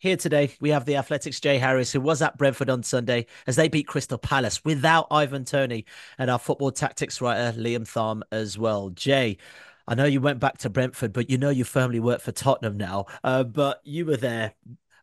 Here today, we have the Athletics Jay Harris, who was at Brentford on Sunday as they beat Crystal Palace without Ivan Toney and our football tactics writer, Liam Tharme, as well. Jay, I know you went back to Brentford, but you know you firmly work for Tottenham now. Uh, but you were there.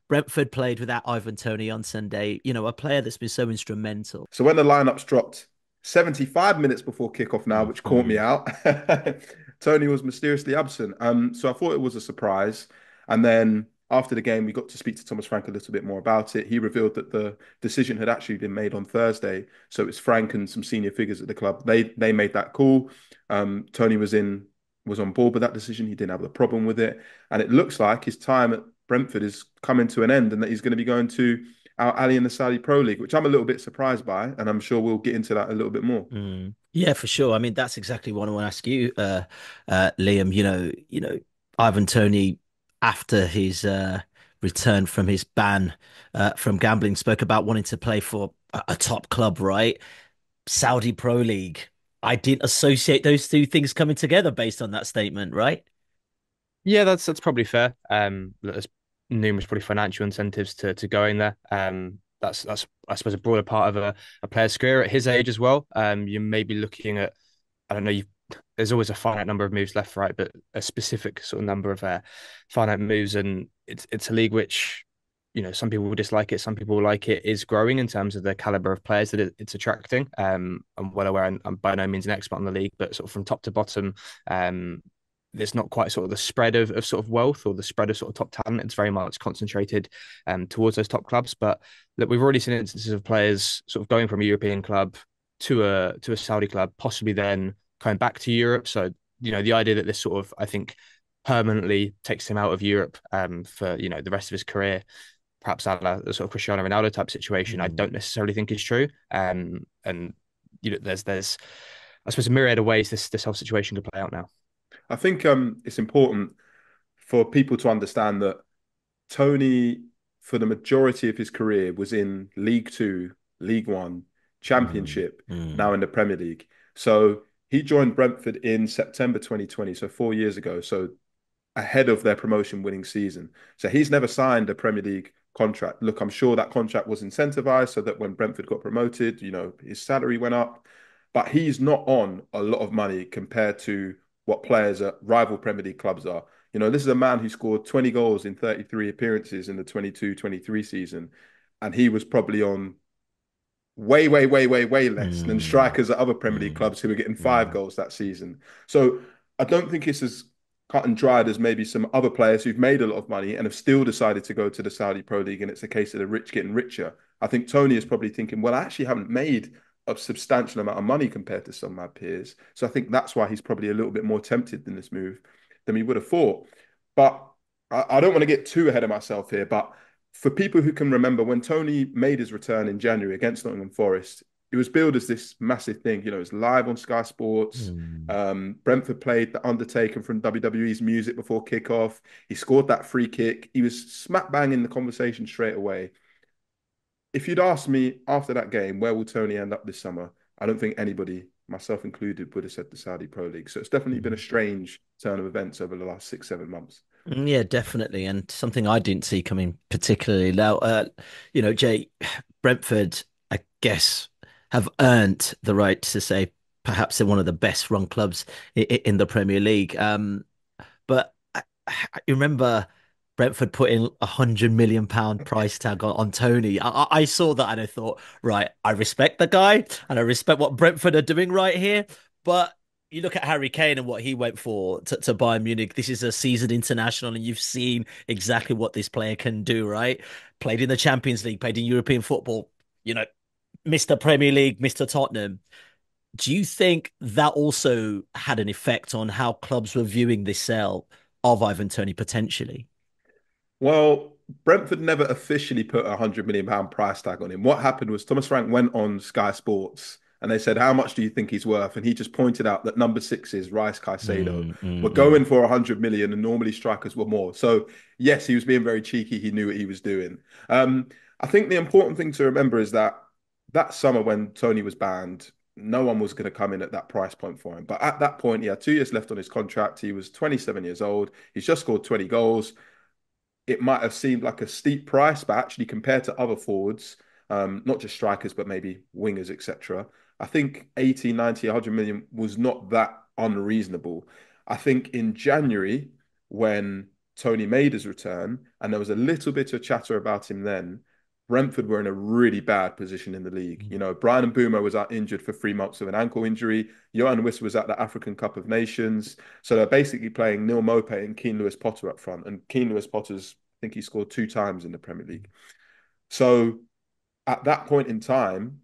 Brentford played without Ivan Toney on Sunday, you know, a player that's been so instrumental. So when the lineups dropped 75 minutes before kickoff now, which caught me mm-hmm. out, Toney was mysteriously absent. Um, so I thought it was a surprise. And then after the game, we got to speak to Thomas Frank a little bit more about it. He revealed that the decision had actually been made on Thursday. So it's Frank and some senior figures at the club. They they made that call. Um, Toney was in was on board with that decision. He didn't have a problem with it, and it looks like his time at Brentford is coming to an end, and that he's going to be going to Al Ahli in the Saudi Pro League, which I'm a little bit surprised by, and I'm sure we'll get into that a little bit more. Mm. Yeah, for sure. I mean, that's exactly what I want to ask you, uh, uh, Liam. You know, you know, Ivan Toney after his uh, return from his ban uh, from gambling spoke about wanting to play for a, top club, right? Saudi Pro League. I didn't associate those two things coming together based on that statement, right? Yeah, that's that's probably fair. Um, there's numerous probably financial incentives to to going there. Um, that's that's I suppose a broader part of a, a player's career at his age as well. Um, you may be looking at I don't know you there's always a finite number of moves left, right, but a specific sort of number of uh, finite moves, and it's it's a league which you know some people will dislike it, some people will like it. Is growing in terms of the caliber of players that it, it's attracting. Um, I'm well aware, I'm by no means an expert on the league, but sort of from top to bottom, um, there's not quite sort of the spread of, of sort of wealth or the spread of sort of top talent. It's very much concentrated um, towards those top clubs. But look, we've already seen instances of players sort of going from a European club to a to a Saudi club, possibly then coming back to Europe. So, you know, the idea that this sort of, I think, permanently takes him out of Europe um, for, you know, the rest of his career, perhaps a la, sort of Cristiano Ronaldo type situation, mm. I don't necessarily think is true. Um, and, you know, there's, there's, I suppose, a myriad of ways this, this whole situation could play out now. I think um, it's important for people to understand that Toney, for the majority of his career, was in League Two, League One, Championship, mm. Mm. now in the Premier League. So he joined Brentford in September 2020, so four years ago. So ahead of their promotion winning season. So he's never signed a Premier League contract. Look, I'm sure that contract was incentivized so that when Brentford got promoted, you know, his salary went up. But he's not on a lot of money compared to what players at rival Premier League clubs are. You know, this is a man who scored 20 goals in 33 appearances in the 22 23 season. And he was probably on way, way, way, way, way less mm. than strikers at other Premier League mm. clubs who were getting five goals that season. So I don't think it's as cut and dried as maybe some other players who've made a lot of money and have still decided to go to the Saudi Pro League, and it's a case of the rich getting richer. I think Toney is probably thinking, well, I actually haven't made a substantial amount of money compared to some of my peers. So I think that's why he's probably a little bit more tempted in this move than he would have thought. But I, I don't want to get too ahead of myself here, but for people who can remember when Toney made his return in January against Nottingham Forest, it was billed as this massive thing. You know, it's live on Sky Sports. Mm. Um, Brentford played the Undertaker from WWE's music before kickoff. He scored that free kick. He was smack bang in the conversation straight away. If you'd asked me after that game, where will Toney end up this summer? I don't think anybody, myself included, would have said the Saudi Pro League. So it's definitely mm. been a strange turn of events over the last six, seven months. Mm, yeah, definitely, and something I didn't see coming particularly. Now, uh, you know, Jay Brentford, I guess, have earned the right to say perhaps they're one of the best run clubs in, in the Premier League. Um, but I, I remember Brentford putting a hundred million pound price tag on, on Toney. I, I, saw that and I thought, right, I respect the guy and I respect what Brentford are doing right here. But you look at Harry Kane and what he went for to, to Bayern Munich. This is a seasoned international, and you've seen exactly what this player can do, right? Played in the Champions League, played in European football, you know, Mr. Premier League, Mr. Tottenham. Do you think that also had an effect on how clubs were viewing this sale of Ivan Toney potentially? Well, Brentford never officially put a hundred million pound price tag on him. What happened was Thomas Frank went on Sky Sports and they said, "How much do you think he's worth?" And he just pointed out that number sixes, Rice Caicedo, mm, mm, were going mm. for a hundred million, and normally strikers were more. So yes, he was being very cheeky. He knew what he was doing. Um, I think the important thing to remember is that that summer when Toney was banned, no one was going to come in at that price point for him. But at that point, he had two years left on his contract. He was 27 years old. He's just scored 20 goals. it might have seemed like a steep price, but actually compared to other forwards, um, not just strikers, but maybe wingers, etc. I think 80, 90, 100 million was not that unreasonable. I think in January, when Toney made his return, and there was a little bit of chatter about him then, Brentford were in a really bad position in the league. Mm. You know, Bryan Mbeumo was out injured for three months with an ankle injury. Yoane Wissa was at the African Cup of Nations. So they're basically playing Neal Maupay and Keane Lewis Potter up front. And Keane Lewis Potter's, I think he scored two times in the Premier League. Mm. So at that point in time,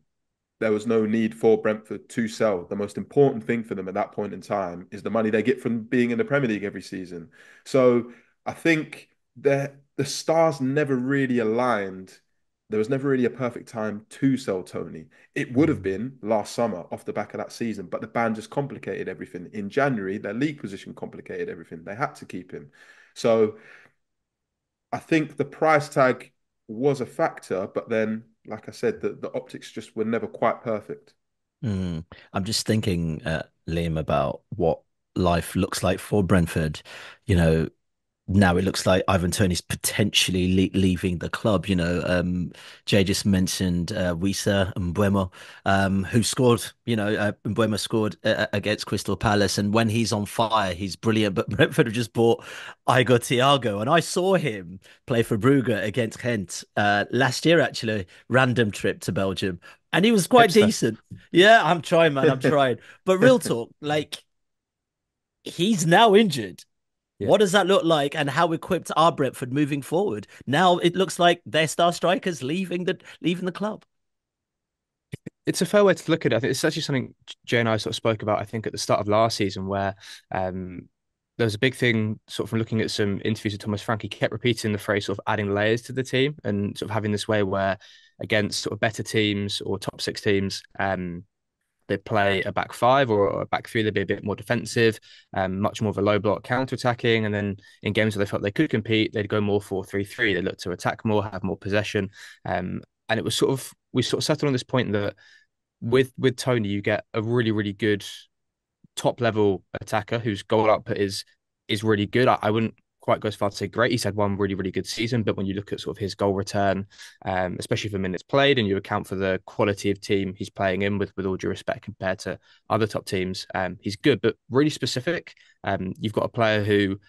there was no need for Brentford to sell. The most important thing for them at that point in time is the money they get from being in the Premier League every season. So I think the the stars never really aligned there was never really a perfect time to sell Toney. It would have mm. been last summer off the back of that season, but the ban just complicated everything. In January, their league position complicated everything. They had to keep him. So I think the price tag was a factor, but then, like I said, the, the optics just were never quite perfect. Mm. I'm just thinking, uh, Liam, about what life looks like for Brentford. You know, now it looks like Ivan Toney's potentially le- leaving the club. You know, um, Jay just mentioned uh, Wissa and Mbeumo, um, who scored. You know, uh, scored uh, against Crystal Palace, and when he's on fire, he's brilliant. But Brentford have just bought Igor Thiago, and I saw him play for Brugge against Gent uh, last year. Actually, random trip to Belgium, and he was quite Hipster. decent. Yeah, I'm trying, man. I'm trying. but real talk, like he's now injured yeah. What does that look like, and how equipped are Brentford moving forward? Now it looks like their star strikers leaving the leaving the club. It's a fair way to look at it. I think it's actually something Jay and I sort of spoke about. I think at the start of last season, where um, there was a big thing, sort of from looking at some interviews with Thomas Frank. He kept repeating the phrase, sort of adding layers to the team, and sort of having this way where against sort of better teams or top six teams, um, they play a back five or a back three, they'd be a bit more defensive, um, much more of a low block counter attacking. And then in games where they felt they could compete, they'd go more 4 3 3. They look to attack more, have more possession. Um, and it was sort of, we sort of settled on this point that with with Toney, you get a really, really good top level attacker whose goal output is is really good. I, I wouldn't quite go as far to say great. He's had one really, really good season, but when you look at sort of his goal return, um, especially for minutes played, and you account for the quality of team he's playing in, with with all due respect compared to other top teams, um, he's good, but really specific. Um, you've got a player who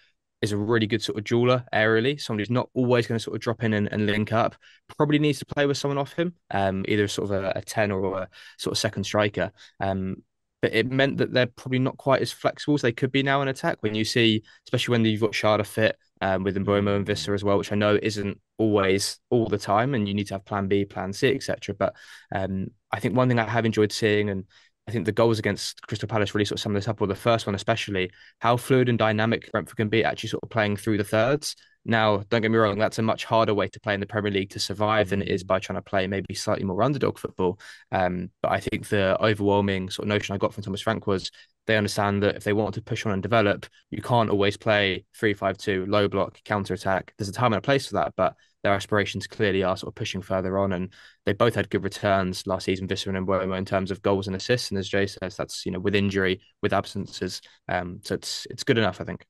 is a really good sort of jeweler aerially, someone who's not always going to sort of drop in and, and link up. Probably needs to play with someone off him, um, either sort of a, a ten or a sort of second striker. Um, but it meant that they're probably not quite as flexible as they could be now in attack. When you see, especially when you've got Schade fit um, with Mbeumo and Wissa as well, which I know isn't always all the time, and you need to have Plan B, Plan C, etc. But um, I think one thing I have enjoyed seeing, and I think the goals against Crystal Palace really sort of sum this up, or the first one especially, how fluid and dynamic Brentford can be actually sort of playing through the thirds. Now, don't get me wrong, that's a much harder way to play in the Premier League to survive than it is by trying to play maybe slightly more underdog football. Um, but I think the overwhelming sort of notion I got from Thomas Frank was they understand that if they want to push on and develop, you can't always play 3 5 2, low block, counter attack. There's a time and a place for that, but their aspirations clearly are sort of pushing further on. And they both had good returns last season, Wissa and Mbeumo, in terms of goals and assists. And as Jay says, that's, you know, with injury, with absences. Um, so it's it's good enough, I think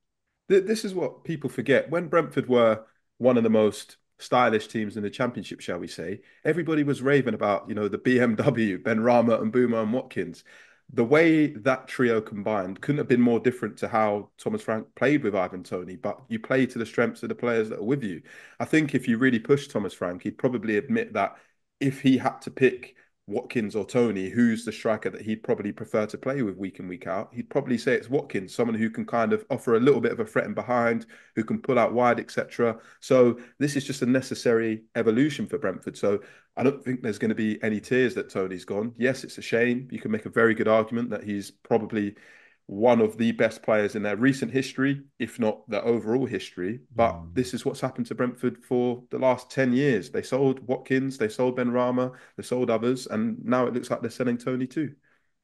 this is what people forget. When Brentford were one of the most stylish teams in the championship, shall we say, everybody was raving about, you know, the BMW, Benrahma and Mbeumo and Watkins. The way that trio combined couldn't have been more different to how Thomas Frank played with Ivan Toney, but you play to the strengths of the players that are with you. I think if you really push Thomas Frank, he'd probably admit that if he had to pick Watkins or Toney, who's the striker that he'd probably prefer to play with week in, week out, he'd probably say it's Watkins, someone who can kind of offer a little bit of a threat in behind, who can pull out wide, etc. So this is just a necessary evolution for Brentford. So I don't think there's going to be any tears that Toney's gone. Yes, it's a shame. You can make a very good argument that he's probably one of the best players in their recent history, if not their overall history. But mm. this is what's happened to Brentford for the last 10 years. They sold Watkins, they sold Benrahma, they sold others, and now it looks like they're selling Toney too.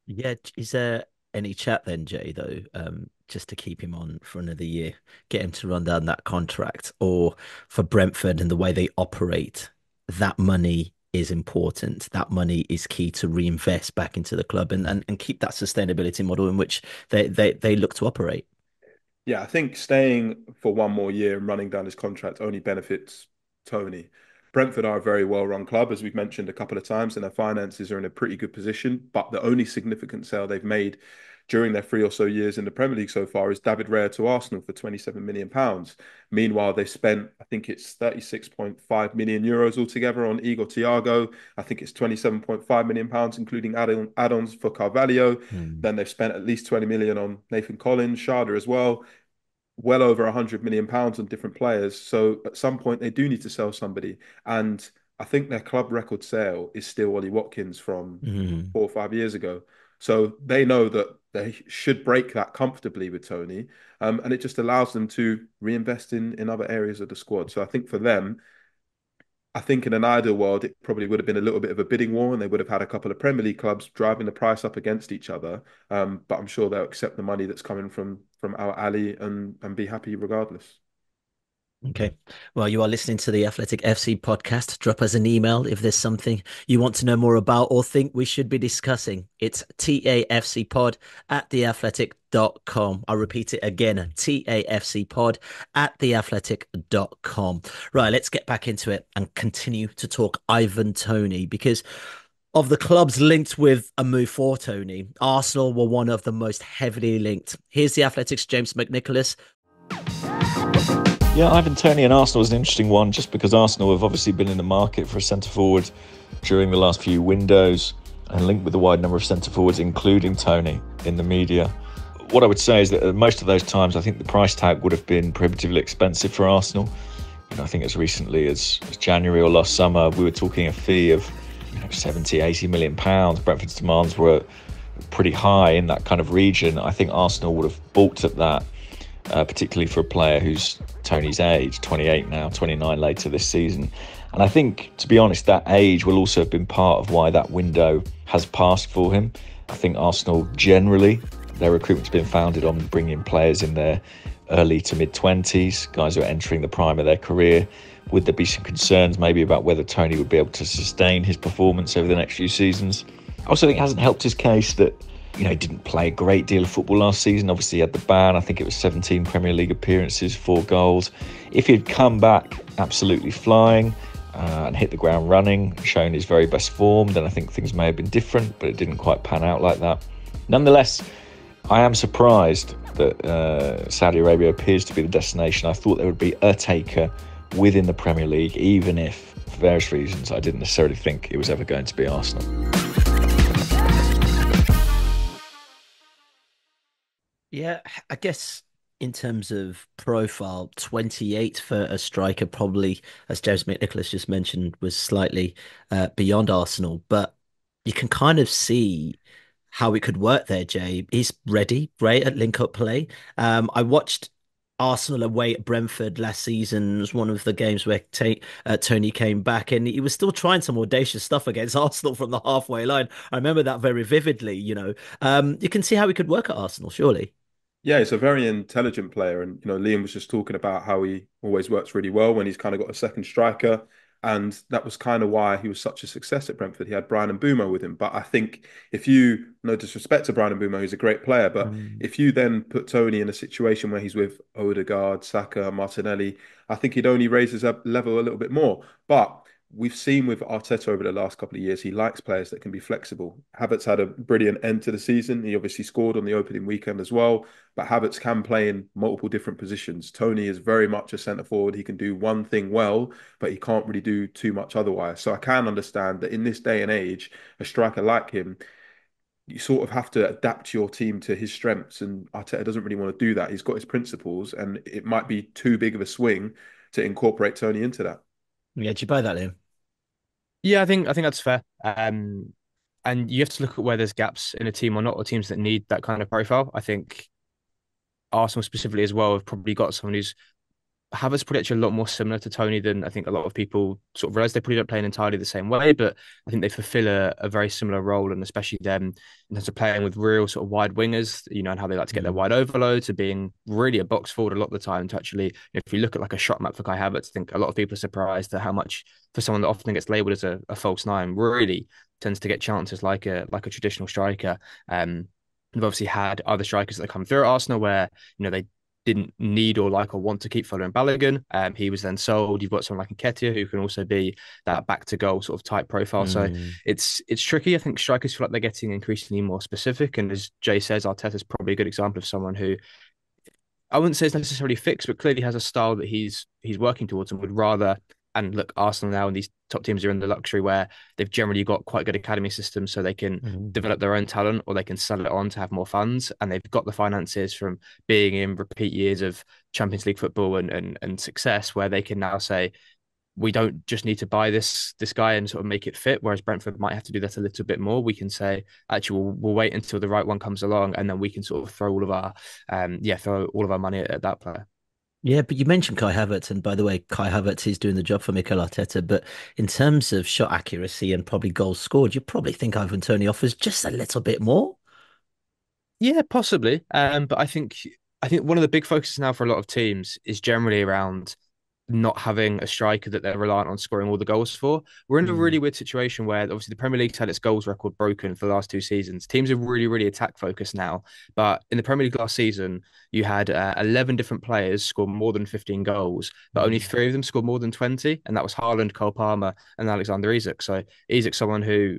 Yeah. Is there any chat then, Jay, though, um, just to keep him on for another year, get him to run down that contract, or for Brentford and the way they operate, that money is important. That money is key to reinvest back into the club and, and, and keep that sustainability model in which they, they, they look to operate. Yeah, I think staying for one more year and running down his contract only benefits Toney. Brentford are a very well-run club, as we've mentioned a couple of times, and their finances are in a pretty good position. But the only significant sale they've made during their three or so years in the Premier League so far is David Raya to Arsenal for 27 million pounds. Meanwhile, they've spent, I think it's 36.5 million euros altogether on Igor Thiago. I think it's 27.5 million pounds, including add-ons for Carvalho. Mm. Then they've spent at least 20 million on Nathan Collins, Schade as well. Well over 100 million pounds on different players. So at some point, they do need to sell somebody. And I think their club record sale is still Ollie Watkins from mm. four or five years ago. So they know that they should break that comfortably with Toney, um, and it just allows them to reinvest in in other areas of the squad. So I think for them, I think in an ideal world, it probably would have been a little bit of a bidding war, and they would have had a couple of Premier League clubs driving the price up against each other. Um, but I'm sure they'll accept the money that's coming from from Al Ahli and and be happy regardless. Okay. Well, you are listening to the Athletic FC podcast. Drop us an email if there's something you want to know more about or think we should be discussing. It's TAFCpod at theathletic.com. I'll repeat it again TAFCpod at theathletic.com. Right, let's get back into it and continue to talk Ivan Toney because of the clubs linked with a move for Toney, Arsenal were one of the most heavily linked. Here's the Athletics' James McNicholas yeah, Ivan Toney and Arsenal is an interesting one just because Arsenal have obviously been in the market for a centre forward during the last few windows and linked with a wide number of centre forwards, including Toney, in the media. What I would say is that most of those times, I think the price tag would have been prohibitively expensive for Arsenal. You know, I think as recently as, as January or last summer, we were talking a fee of you know, 70, 80 million pounds. Brentford's demands were pretty high in that kind of region. I think Arsenal would have balked at that uh, particularly for a player who's Toney's age, 28 now, 29 later this season. And I think, to be honest, that age will also have been part of why that window has passed for him. I think Arsenal generally, their recruitment's been founded on bringing players in their early to mid 20s, guys who are entering the prime of their career. Would there be some concerns maybe about whether Toney would be able to sustain his performance over the next few seasons? I also think it hasn't helped his case that you know, didn't play a great deal of football last season. Obviously, he had the ban. I think it was 17 Premier League appearances, four goals. If he'd come back absolutely flying uh, and hit the ground running, shown his very best form, then I think things may have been different, but it didn't quite pan out like that. Nonetheless, I am surprised that uh, Saudi Arabia appears to be the destination. I thought there would be a taker within the Premier League, even if, for various reasons, I didn't necessarily think it was ever going to be Arsenal. Yeah, I guess in terms of profile, 28 for a striker, probably, as James McNicholas just mentioned, was slightly uh, beyond Arsenal. But you can kind of see how it could work there, Jay. He's ready, great at link up play. Um, I watched Arsenal away at Brentford last season was one of the games where t- uh, Toney came back and he was still trying some audacious stuff against Arsenal from the halfway line. I remember that very vividly. You know, um, you can see how he could work at Arsenal, surely. Yeah, he's a very intelligent player, and you know, Liam was just talking about how he always works really well when he's kind of got a second striker, and that was kind of why he was such a success at Brentford. He had Bryan and Mbeumo with him, but I think if you, no disrespect to Bryan and Mbeumo, he's a great player, but mm. if you then put Toney in a situation where he's with Odegaard, Saka, Martinelli, I think he'd only raise his level a little bit more. But we've seen with Arteta over the last couple of years, he likes players that can be flexible. Havertz had a brilliant end to the season. He obviously scored on the opening weekend as well, but Havertz can play in multiple different positions. Toney is very much a centre forward. He can do one thing well, but he can't really do too much otherwise. So I can understand that in this day and age, a striker like him, you sort of have to adapt your team to his strengths. And Arteta doesn't really want to do that. He's got his principles, and it might be too big of a swing to incorporate Toney into that. Yeah, do you buy that, Liam? Yeah, I think I think that's fair. Um, and you have to look at where there's gaps in a team or not, or teams that need that kind of profile. I think Arsenal specifically as well have probably got someone who's Havertz pretty actually a lot more similar to Toney than I think a lot of people sort of realize. They probably don't play in entirely the same way, but I think they fulfill a, a, very similar role, and especially them in terms of playing with real sort of wide wingers, you know, and how they like to get their mm. wide overload to being really a box forward a lot of the time. To actually, if you look at like a shot map for Kai Havertz, I think a lot of people are surprised at how much for someone that often gets labelled as a, a, false nine, really tends to get chances like a like a traditional striker. Um, We've obviously had other strikers that come through at Arsenal where you know they didn't need or like or want to keep following Balogun. Um, he was then sold. You've got someone like Nketiah who can also be that back to goal sort of type profile. Mm. So it's it's tricky. I think strikers feel like they're getting increasingly more specific. And as Jay says, Arteta's probably a good example of someone who I wouldn't say it's necessarily fixed, but clearly has a style that he's he's working towards and would rather and look, Arsenal now and these top teams are in the luxury where they've generally got quite good academy systems, so they can mm-hmm. develop their own talent or they can sell it on to have more funds, and they've got the finances from being in repeat years of Champions League football and and, and success, where they can now say. We don't just need to buy this this guy and sort of make it fit. Whereas Brentford might have to do that a little bit more. We can say, actually, we'll, we'll wait until the right one comes along, and then we can sort of throw all of our, um, yeah, throw all of our money at, at that player. Yeah, but you mentioned Kai Havertz, and by the way, Kai Havertz is doing the job for Mikel Arteta. But in terms of shot accuracy and probably goals scored, you probably think Ivan Toney offers just a little bit more. Yeah, possibly. Um, but I think I think one of the big focuses now for a lot of teams is generally around not having a striker that they're reliant on scoring all the goals for. We're in a really hmm. weird situation where obviously the Premier League's had its goals record broken for the last two seasons. Teams are really, really attack focused now. But in the Premier League last season, you had uh, 11 different players score more than 15 goals, but only hmm. three of them scored more than 20. And that was Haaland, Cole Palmer, and Alexander Isak. So Isak's someone who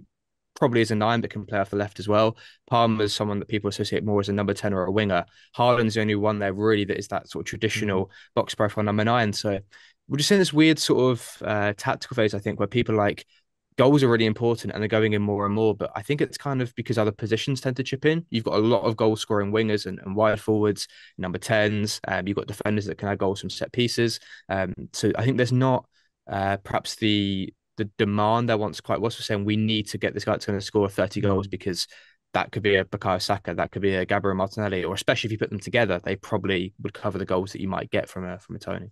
probably is a nine, but can play off the left as well. Palmer's someone that people associate more as a number 10 or a winger. Haaland's the only one there really that is that sort of traditional mm-hmm. box profile number nine. So we're just in this weird sort of uh, tactical phase, I think, where people like goals are really important and they're going in more and more. But I think it's kind of because other positions tend to chip in. You've got a lot of goal scoring wingers and, and wide forwards, number 10s. Um, you've got defenders that can add goals from set pieces. Um, so I think there's not uh, perhaps the the demand there once quite was for saying we need to get this guy that's going to score 30 mm. goals because that could be a Bukayo Saka, that could be a Gabriel Martinelli, or especially if you put them together, they probably would cover the goals that you might get from a from a Toney.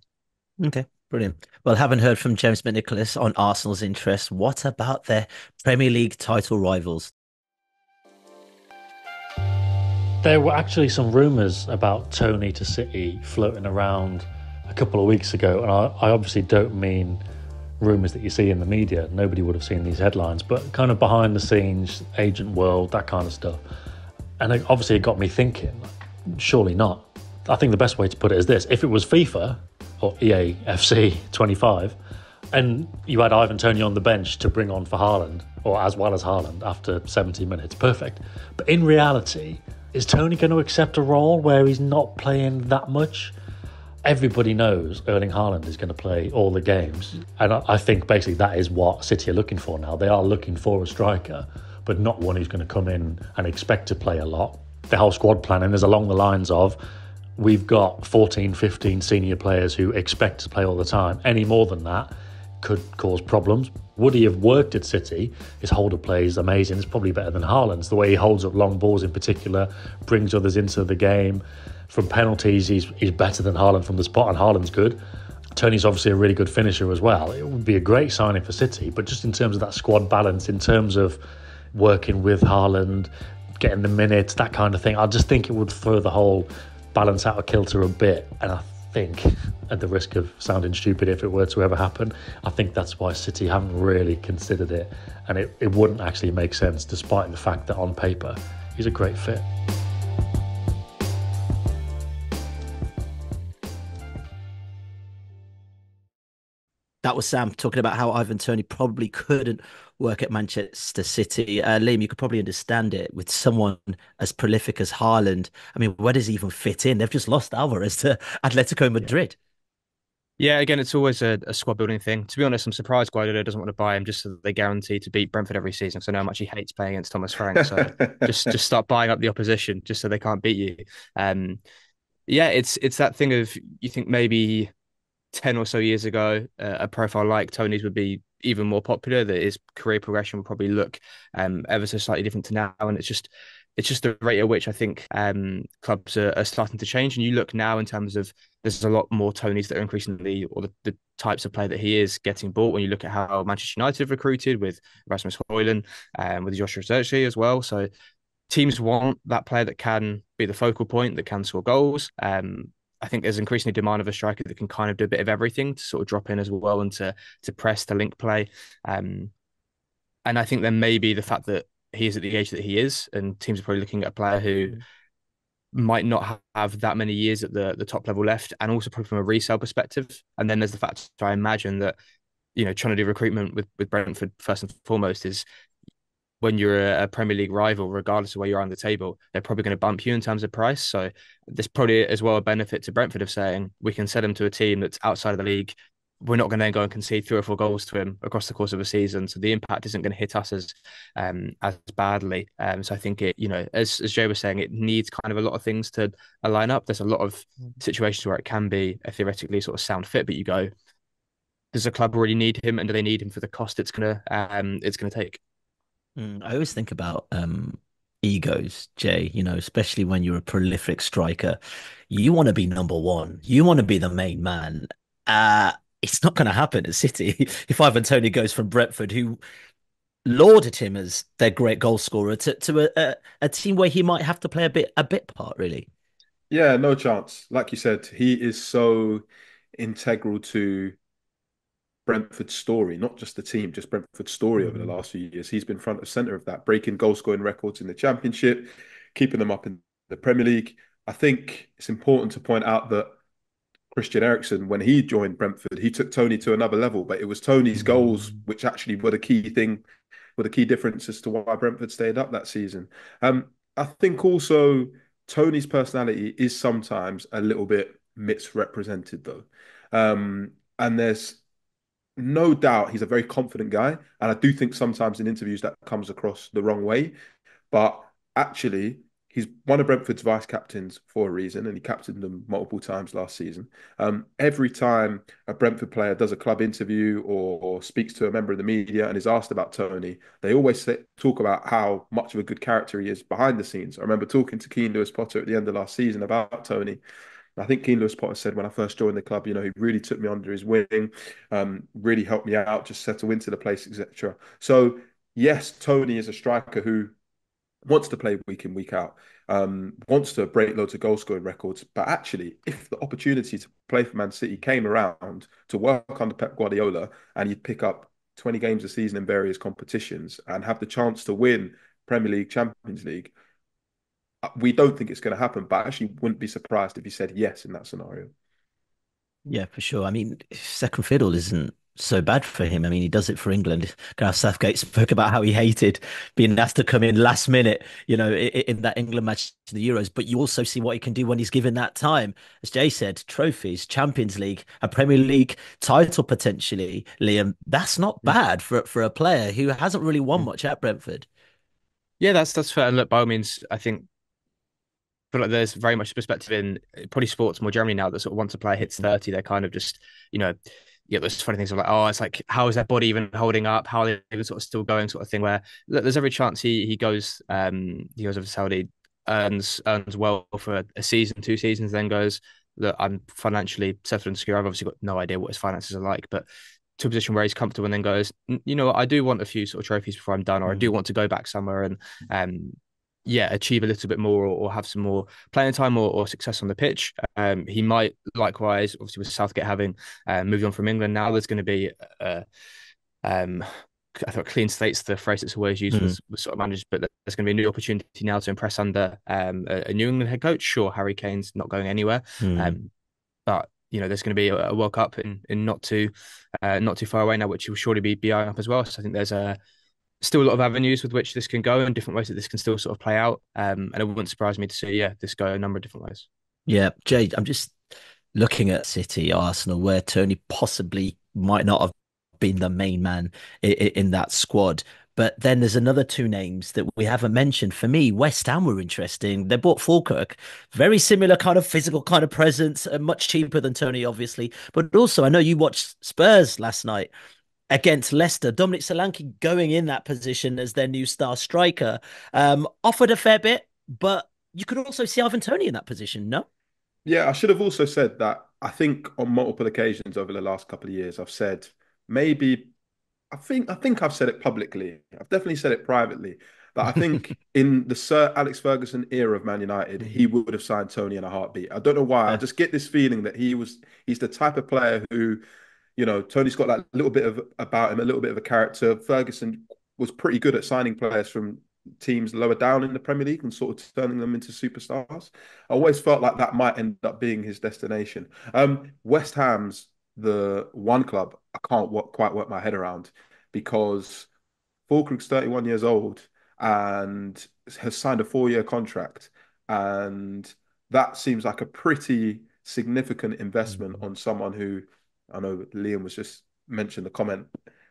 Okay, brilliant. Well, haven't heard from James McNicholas on Arsenal's interest. What about their Premier League title rivals? There were actually some rumours about Toney to City floating around a couple of weeks ago, and I, I obviously don't mean rumours that you see in the media. Nobody would have seen these headlines, but kind of behind the scenes, agent world, that kind of stuff. And it, obviously, it got me thinking. Surely not. I think the best way to put it is this: if it was FIFA or EA FC 25, and you had Ivan Toney on the bench to bring on for Haaland, or as well as Haaland after 70 minutes, perfect. But in reality, is Toney going to accept a role where he's not playing that much? Everybody knows Erling Haaland is going to play all the games. And I think basically that is what City are looking for now. They are looking for a striker, but not one who's going to come in and expect to play a lot. The whole squad planning is along the lines of we've got 14, 15 senior players who expect to play all the time. Any more than that could cause problems. Would he have worked at City? His holder play is amazing. It's probably better than Haaland's. The way he holds up long balls in particular, brings others into the game from penalties, he's he's better than Haaland from the spot, and Haaland's good. Toney's obviously a really good finisher as well. It would be a great signing for City, but just in terms of that squad balance, in terms of working with Haaland, getting the minutes, that kind of thing, I just think it would throw the whole balance out of kilter a bit. And I think, at the risk of sounding stupid if it were to ever happen, I think that's why City haven't really considered it. And it, it wouldn't actually make sense, despite the fact that on paper, he's a great fit. That was Sam talking about how Ivan Toney probably couldn't work at Manchester City. Uh, Liam, you could probably understand it with someone as prolific as Haaland. I mean, where does he even fit in? They've just lost Alvarez to Atletico Madrid. Yeah, again, it's always a, a, squad building thing. To be honest, I'm surprised Guardiola doesn't want to buy him just so that they guarantee to beat Brentford every season. So I know how much he hates playing against Thomas Frank. So just just start buying up the opposition just so they can't beat you. Um, yeah, it's it's that thing of you think maybe 10 or so years ago, uh, a profile like Toney's would be even more popular, that his career progression would probably look um, ever so slightly different to now. And it's just, it's just the rate at which I think um, clubs are, are, starting to change. And you look now in terms of there's a lot more Toneys that are increasingly, or the, the types of play that he is getting bought. When you look at how Manchester United have recruited with Rasmus Højlund and um, with Joshua Zirkzee as well. So teams want that player that can be the focal point, that can score goals. Um, I think there's increasingly demand of a striker that can kind of do a bit of everything to sort of drop in as well and to to press to link play. Um, and I think then maybe the fact that he is at the age that he is, and teams are probably looking at a player who might not have that many years at the the top level left, and also probably from a resale perspective. And then there's the fact I imagine that you know trying to do recruitment with with Brentford first and foremost is when you're a, Premier League rival, regardless of where you're on the table, they're probably going to bump you in terms of price. So there's probably as well a benefit to Brentford of saying we can send him to a team that's outside of the league. We're not going to then go and concede three or four goals to him across the course of a season, so the impact isn't going to hit us as um, as badly. Um, so I think it, you know, as as Joe was saying, it needs kind of a lot of things to align up. There's a lot of situations where it can be a theoretically sort of sound fit, but you go, does the club already need him, and do they need him for the cost it's gonna um, it's gonna take? Mm, I always think about um, egos, Jay, you know, especially when you're a prolific striker. You want to be number one, you want to be the main man. Uh, it's not going to happen at City. if Ivan Toney goes from Brentford, who lauded him as their great goal scorer, to, to a, a, a team where he might have to play a bit a bit part, really. Yeah, no chance. Like you said, he is so integral to Brentford's story, not just the team, just Brentford's story over the mm. last few years. He's been front of center of that, breaking goal scoring records in the Championship, keeping them up in the Premier League. I think it's important to point out that Christian Eriksen, when he joined Brentford, he took Toney to another level, but it was Toney's mm-hmm. goals which actually were the key thing, were the key difference as to why Brentford stayed up that season. Um, I think also Toney's personality is sometimes a little bit misrepresented, though. Um, and there's no doubt he's a very confident guy. And I do think sometimes in interviews that comes across the wrong way. But actually, he's one of Brentford's vice captains for a reason, and he captained them multiple times last season. Um, every time a Brentford player does a club interview or, or, speaks to a member of the media and is asked about Toney, they always say, talk about how much of a good character he is behind the scenes. I remember talking to Keane Lewis Potter at the end of last season about Toney, I think Keane Lewis Potter said when I first joined the club, you know, he really took me under his wing, um, really helped me out, just settle into the place, etc. So yes, Toney is a striker who wants to play week in, week out, um, wants to break loads of goal scoring records. But actually, if the opportunity to play for Man City came around to work under Pep Guardiola and you'd pick up 20 games a season in various competitions and have the chance to win Premier League, Champions League, we don't think it's going to happen, but I actually wouldn't be surprised if he said yes in that scenario. Yeah, for sure. I mean, second fiddle isn't so bad for him. I mean, he does it for England. Gareth Southgate spoke about how he hated being asked to come in last minute, you know, in, in that England match to the Euros. But you also see what he can do when he's given that time. As Jay said, trophies, Champions League, a Premier League title potentially. Liam, that's not bad for for a player who hasn't really won mm. much at Brentford. Yeah, that's that's fair. And look, by all means, I think feel like there's very much perspective in probably sports more generally now that sort of once a player hits 30, they're kind of just, you know, yeah, those funny things of like, oh, it's like, how is their body even holding up? How are they even sort of still going, sort of thing. Where look, there's every chance he he goes, um, he goes over to Saudi, earns earns well for a season, two seasons, then goes, look, I'm financially settled and secure. I've obviously got no idea what his finances are like, but to a position where he's comfortable and then goes, you know, I do want a few sort of trophies before I'm done, or I do mm. want to go back somewhere and um yeah, achieve a little bit more or, or have some more playing time or, or, success on the pitch. Um, he might likewise, obviously, with Southgate having uh, moved on from England, now there's going to be, uh, um, I thought clean slates the phrase that's always used mm. was, was, sort of managed, but there's going to be a new opportunity now to impress under um, a, New England head coach. Sure, Harry Kane's not going anywhere, mm. but you know there's going to be a, a World Cup in, in not too uh, not too far away now, which will surely be, be eyeing up as well. So I think there's a still a lot of avenues with which this can go and different ways that this can still sort of play out. Um, and it wouldn't surprise me to see, yeah, this go a number of different ways. Yeah, Jay, I'm just looking at City, Arsenal, where Toney possibly might not have been the main man in, in that squad. But then there's another two names that we haven't mentioned. For me, West Ham were interesting. They bought Füllkrug, very similar kind of physical kind of presence, and much cheaper than Toney, obviously. But also, I know you watched Spurs last night against Leicester. Dominic Solanke going in that position as their new star striker um, offered a fair bit, but you could also see Ivan Toney in that position, no? Yeah, I should have also said that I think on multiple occasions over the last couple of years, I've said maybe I think I think I've said it publicly. I've definitely said it privately. But I think in the Sir Alex Ferguson era of Man United, he mm-hmm. would have signed Toney in a heartbeat. I don't know why. I just get this feeling that he was he's the type of player who you know, Toney's got that little bit of about him, a little bit of a character. Ferguson was pretty good at signing players from teams lower down in the Premier League and sort of turning them into superstars. I always felt like that might end up being his destination. Um, West Ham's the one club I can't work, quite work my head around because Füllkrug's 31 years old and has signed a four-year contract, and that seems like a pretty significant investment mm-hmm. on someone who I know Liam was just mentioned the comment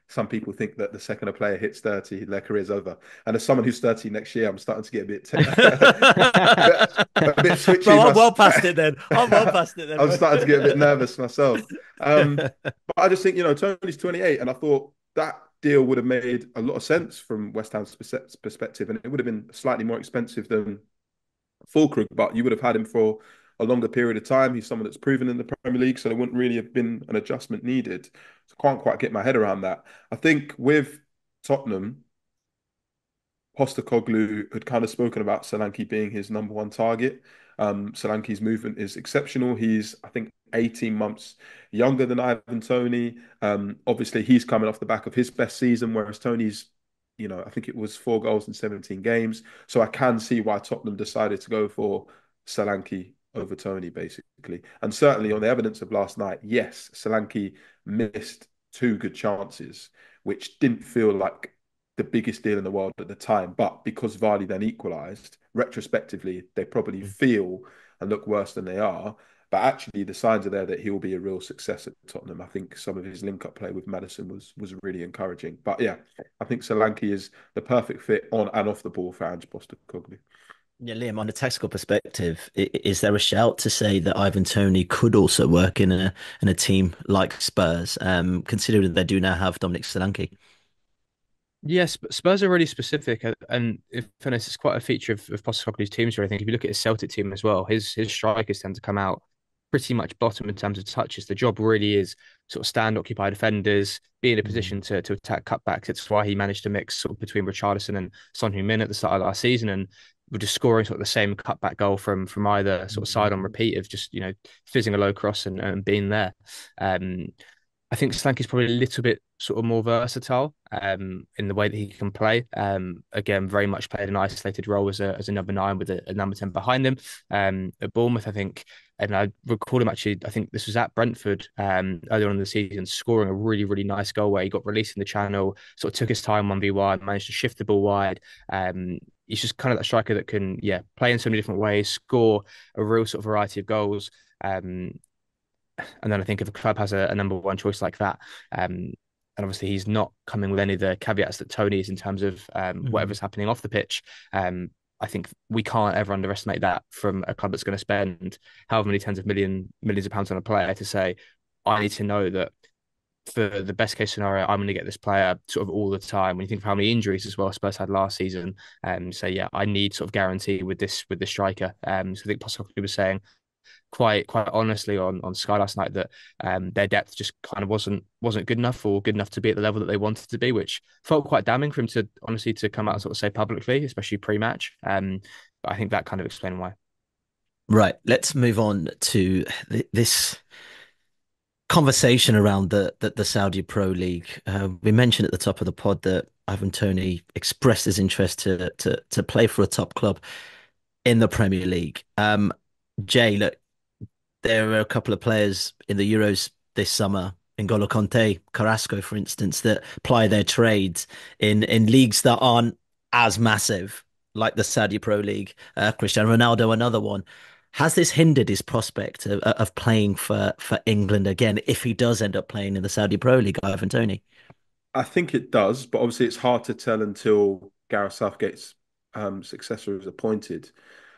some people think that the second a player hits 30, their career's over. And as someone who's 30 next year, I'm starting to get a bit, a bit. Bro, I'm well past it then. I'm well past it then. I'm starting to get a bit nervous myself. Um, but I just think, you know, Toney's 28, and I thought that deal would have made a lot of sense from West Ham's perspective, and it would have been slightly more expensive than Füllkrug, but you would have had him for a longer period of time. He's someone that's proven in the Premier League, so there wouldn't really have been an adjustment needed. So I can't quite get my head around that. I think with Tottenham, Postecoglou had kind of spoken about Solanke being his number one target. Um, Solanke's movement is exceptional. He's, I think, 18 months younger than Ivan Toney. Um, obviously, he's coming off the back of his best season, whereas Toney's, you know, I think it was four goals in 17 games. So I can see why Tottenham decided to go for Solanke over Toney, basically. And certainly on the evidence of last night, yes, Solanke missed two good chances, which didn't feel like the biggest deal in the world at the time. But because Vardy then equalised, retrospectively, they probably mm. feel and look worse than they are. But actually, the signs are there that he will be a real success at Tottenham. I think some of his link-up play with Maddison was was really encouraging. But yeah, I think Solanke is the perfect fit on and off the ball for Ange Postecoglou. Yeah, Liam, on a tactical perspective, is there a shout to say that Ivan Toney could also work in a in a team like Spurs, um, considering that they do now have Dominic Solanke? Yes, Spurs are really specific, and if fairness, it's quite a feature of, of Postecoglou's teams. Where I think if you look at his Celtic team as well, his his strikers tend to come out pretty much bottom in terms of touches. The job really is sort of stand occupy defenders, be in a mm. position to to attack cutbacks. It's why he managed to mix sort of between Richarlison and Son Heung-min at the start of last season, and were just scoring sort of the same cutback goal from from either sort of side on repeat of just you know fizzing a low cross and, and being there. Um, I think Solanke is probably a little bit sort of more versatile um, in the way that he can play. Um, again, very much played an isolated role as a as a number nine with a, a number ten behind him. Um, at Bournemouth, I think, and I recall him actually. I think this was at Brentford um, earlier on in the season, scoring a really really nice goal where he got released in the channel, sort of took his time one v one, managed to shift the ball wide. He's just kind of that striker that can, yeah, play in so many different ways, score a real sort of variety of goals. Um, and then I think if a club has a, a number one choice like that, um, and obviously he's not coming with any of the caveats that Toney is in terms of um, mm-hmm. whatever's happening off the pitch. Um, I think we can't ever underestimate that from a club that's going to spend however many tens of million millions of pounds on a player to say, I need to know that for the best case scenario, I'm going to get this player sort of all the time. When you think of how many injuries as well Spurs had last season, um, so yeah, I need sort of guarantee with this with the striker. Um, so I think Postecoglou was saying quite quite honestly on on Sky last night that um, their depth just kind of wasn't wasn't good enough or good enough to be at the level that they wanted to be, which felt quite damning for him to honestly to come out and sort of say publicly, especially pre-match. Um, but I think that kind of explained why. Right. Let's move on to th- this conversation around the the, the Saudi Pro League. Uh, we mentioned at the top of the pod that Ivan Toney expressed his interest to to to play for a top club in the Premier League. Um, Jay, look, there are a couple of players in the Euros this summer. N'Golo Kanté, Carrasco, for instance, that ply their trades in in leagues that aren't as massive, like the Saudi Pro League. Uh, Cristiano Ronaldo, another one. Has this hindered his prospect of, of playing for, for England again if he does end up playing in the Saudi Pro League, Ivan Toney? I think it does, but obviously it's hard to tell until Gareth Southgate's um, successor is appointed.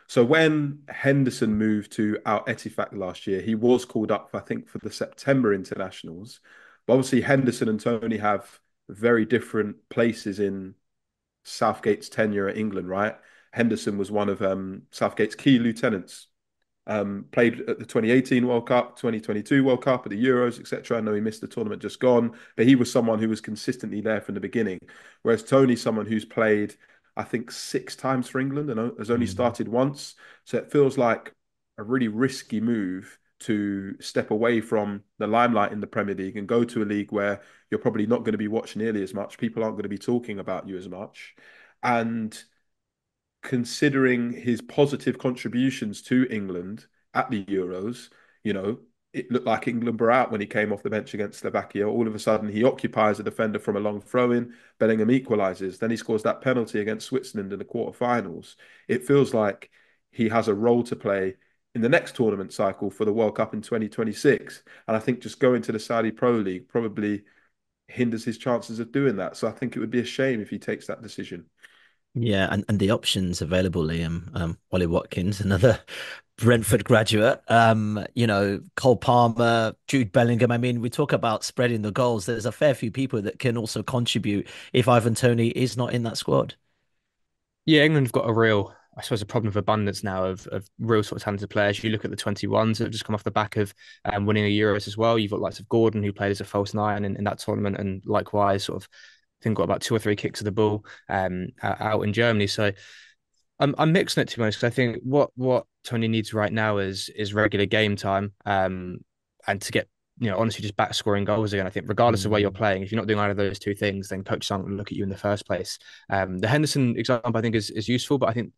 So when Henderson moved to Al Ettifaq last year, he was called up, I think, for the September internationals. But obviously, Henderson and Toney have very different places in Southgate's tenure at England, right? Henderson was one of um, Southgate's key lieutenants um, played at the 2018 World Cup, 2022 World Cup, at the Euros, etc. I know he missed the tournament just gone, but he was someone who was consistently there from the beginning. Whereas Toney's someone who's played, I think, six times for England and has only mm. started once. So it feels like a really risky move to step away from the limelight in the Premier League and go to a league where you're probably not going to be watched nearly as much. People aren't going to be talking about you as much. And considering his positive contributions to England at the Euros, you know, it looked like England were out when he came off the bench against Slovakia. All of a sudden, he occupies a defender from a long throw in. Bellingham equalises. Then he scores that penalty against Switzerland in the quarterfinals. It feels like he has a role to play in the next tournament cycle for the World Cup in 2026. And I think just going to the Saudi Pro League probably hinders his chances of doing that. So I think it would be a shame if he takes that decision. Yeah, and, and the options available, Liam, um, Ollie Watkins, another Brentford graduate, um, you know, Cole Palmer, Jude Bellingham. I mean, we talk about spreading the goals. There's a fair few people that can also contribute if Ivan Toney is not in that squad. Yeah, England have got a real, I suppose, a problem of abundance now of, of real sort of talented players. You look at the 21s that have just come off the back of um, winning a Euros as well. You've got likes of Gordon, who played as a false nine in, in that tournament, and likewise, sort of I think got about two or three kicks of the ball um, out in Germany. So I'm I'm mixing it to be honest because I think what what Toney needs right now is is regular game time um, and to get you know honestly just back scoring goals again. I think regardless of where you're mm. playing, if you're not doing either of those two things, then coaches aren't going to look at you in the first place. Um, the Henderson example I think is is useful, but I think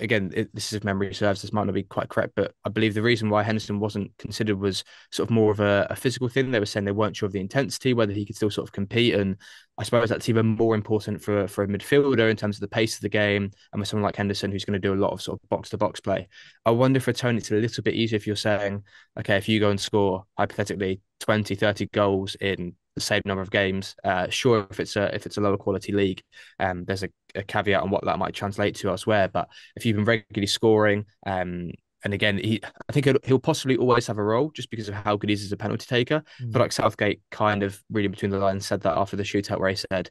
again, it, this is if memory serves, this might not be quite correct, but I believe the reason why Henderson wasn't considered was sort of more of a, a, physical thing. They were saying they weren't sure of the intensity, whether he could still sort of compete. And I suppose that's even more important for, for a midfielder in terms of the pace of the game. And with someone like Henderson, who's going to do a lot of sort of box to box play. I wonder for Toney, it's a little bit easier if you're saying, okay, if you go and score hypothetically 20, 30 goals in the same number of games. Uh, sure, if it's a if it's a lower quality league, um, there's a, a, caveat on what that might translate to elsewhere. But if you've been regularly scoring, um, and again, he I think he'll, he'll, possibly always have a role just because of how good he is as a penalty taker. Mm. But like Southgate, kind of reading between the lines, said that after the shootout where he said,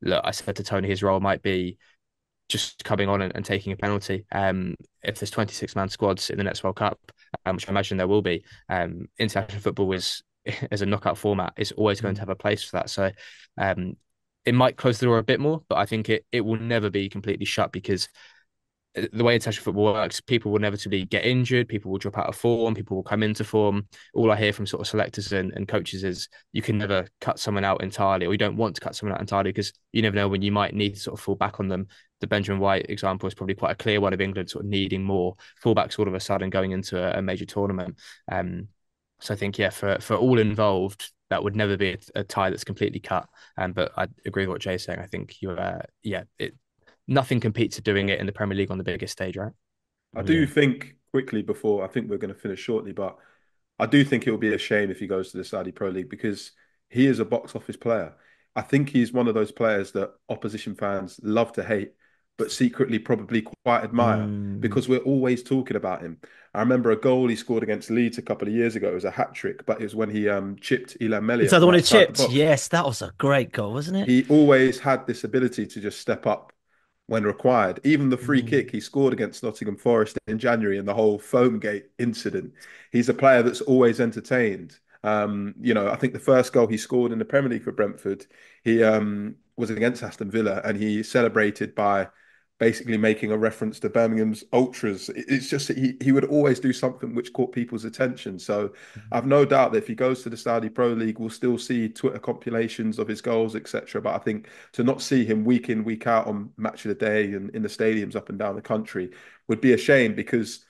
"Look, I said to Toney, his role might be." Just coming on and, and taking a penalty. Um, if there's 26 man squads in the next World Cup, um, which I imagine there will be, um, international football is as a knockout format is always going to mm. have a place for that. So um, it might close the door a bit more, but I think it it will never be completely shut because uh, the way international football works, people will inevitably get injured, people will drop out of form, people will come into form. All I hear from sort of selectors and, and coaches is you can never cut someone out entirely, or you don't want to cut someone out entirely because you never know when you might need to sort of fall back on them. The Benjamin White example is probably quite a clear one of England sort of needing more fullbacks all of a sudden going into a, a major tournament. Um, so I think, yeah, for for all involved, that would never be a, a tie that's completely cut. Um, but I agree with what Jay's saying. I think you, uh, yeah, it nothing competes to doing it in the Premier League on the biggest stage, right? I do yeah. think quickly before I think we're going to finish shortly, but I do think it will be a shame if he goes to the Saudi Pro League because he is a box office player. I think he's one of those players that opposition fans love to hate but secretly probably quite admire mm. because we're always talking about him. I remember a goal he scored against Leeds a couple of years ago. It was a hat trick, but it was when he um, chipped Illan Meslier. Is that the one he chipped? Yes, that was a great goal, wasn't it? He always had this ability to just step up when required. Even the free mm. kick he scored against Nottingham Forest in January and the whole Foamgate incident. He's a player that's always entertained. Um, you know, I think the first goal he scored in the Premier League for Brentford, he um, was against Aston Villa and he celebrated by basically making a reference to Birmingham's ultras. It's just he, he would always do something which caught people's attention. So mm-hmm. I've no doubt that if he goes to the Saudi Pro League, we'll still see Twitter compilations of his goals, etc. But I think to not see him week in, week out on match of the day and in the stadiums up and down the country would be a shame because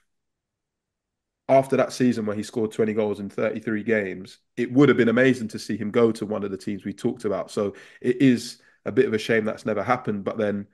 after that season where he scored 20 goals in 33 games, it would have been amazing to see him go to one of the teams we talked about. So it is a bit of a shame that's never happened. But then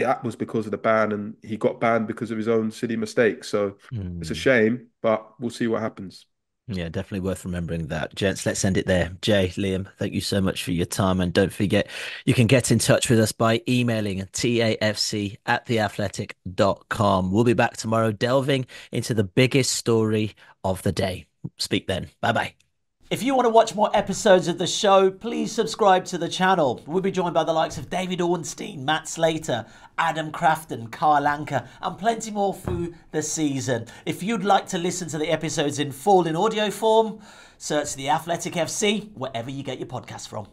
that was because of the ban, and he got banned because of his own silly mistakes. So mm. it's a hmm. shame, but we'll see what happens. Yeah, definitely worth remembering that. Gents, let's end it there. Jay, Liam, thank you so much for your time. And don't forget, you can get in touch with us by emailing tafc at theathletic.com. We'll be back tomorrow delving into the biggest story of the day. Speak then. Bye bye. If you want to watch more episodes of the show, please subscribe to the channel. We'll be joined by the likes of David Ornstein, Matt Slater, Adam Crafton, Carl Anka, and plenty more through the season. If you'd like to listen to the episodes in full in audio form, search The Athletic FC wherever you get your podcast from.